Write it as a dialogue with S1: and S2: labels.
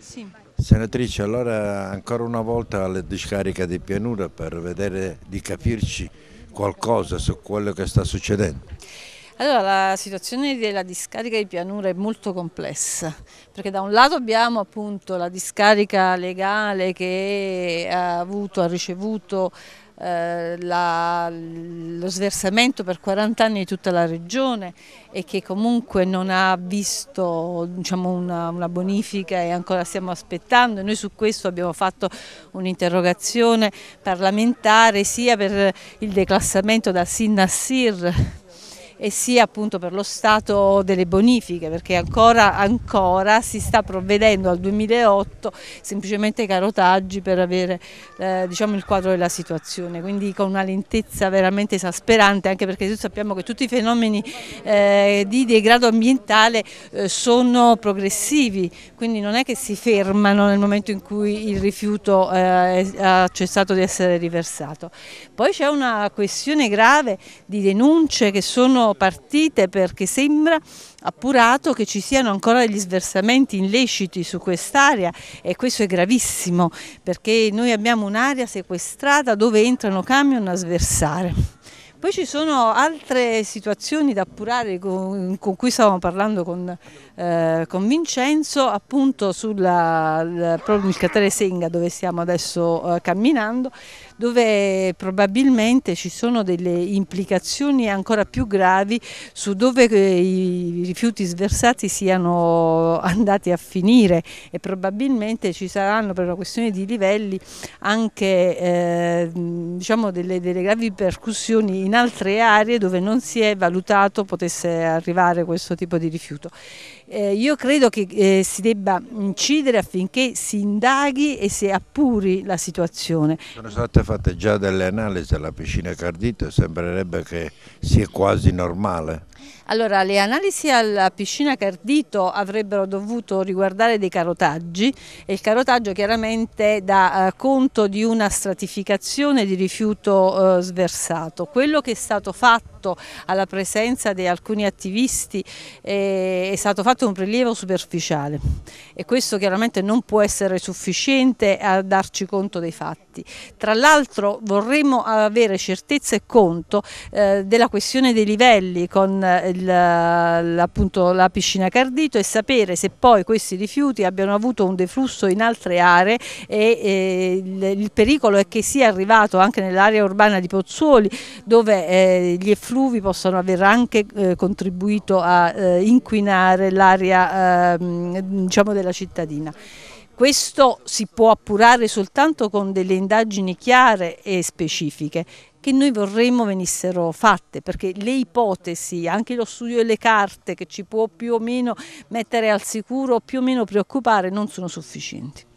S1: Sì.
S2: Senatrice, allora ancora una volta alla discarica di pianura per vedere di capirci qualcosa su quello che sta succedendo.
S1: Allora, la situazione della discarica di pianura è molto complessa, perché da un lato abbiamo appunto la discarica legale che ha, avuto, ha ricevuto eh, la, lo sversamento per 40 anni di tutta la regione e che comunque non ha visto diciamo, una, una, bonifica e ancora stiamo aspettando. Noi su questo abbiamo fatto un'interrogazione parlamentare sia per il declassamento da SIN a SIR e sia appunto per lo stato delle bonifiche perché ancora, ancora si sta provvedendo al 2008 semplicemente carotaggi per avere eh, diciamo il quadro della situazione, quindi con una lentezza veramente esasperante anche perché sappiamo che tutti i fenomeni eh, di degrado ambientale eh, sono progressivi, quindi non è che si fermano nel momento in cui il rifiuto eh, ha cessato di essere riversato. Poi c'è una questione grave di denunce che sono partite perché sembra appurato che ci siano ancora degli sversamenti illeciti su quest'area e questo è gravissimo perché noi abbiamo un'area sequestrata dove entrano camion a sversare. Poi ci sono altre situazioni da appurare con, con cui stavamo parlando con, eh, con Vincenzo, appunto proprio nel cratere Senga dove stiamo adesso eh, camminando, dove probabilmente ci sono delle implicazioni ancora più gravi su dove eh, i rifiuti sversati siano andati a finire e probabilmente ci saranno per una questione di livelli anche eh, diciamo delle, delle gravi percussioni in altre aree dove non si è valutato potesse arrivare questo tipo di rifiuto. Eh, io credo che eh, si debba incidere affinché si indaghi e si appuri la situazione.
S2: Sono state fatte già delle analisi alla piscina Cardito e sembrerebbe che sia quasi normale.
S1: Allora, le analisi alla piscina Cardito avrebbero dovuto riguardare dei carotaggi e il carotaggio chiaramente dà eh, conto di una stratificazione di rifiuto eh, sversato. Quello che è stato fatto alla presenza di alcuni attivisti eh, è stato fatto un prelievo superficiale e questo chiaramente non può essere sufficiente a darci conto dei fatti. Tra l'altro vorremmo avere certezza e conto eh, della questione dei livelli con il il, appunto, la piscina Cardito e sapere se poi questi rifiuti abbiano avuto un deflusso in altre aree e, e il, il, pericolo è che sia arrivato anche nell'area urbana di Pozzuoli dove eh, gli effluvi possono aver anche eh, contribuito a eh, inquinare l'area ehm, diciamo della cittadina. Questo si può appurare soltanto con delle indagini chiare e specifiche che noi vorremmo venissero fatte perché le ipotesi, anche lo studio delle carte che ci può più o meno mettere al sicuro, più o meno preoccupare, non sono sufficienti.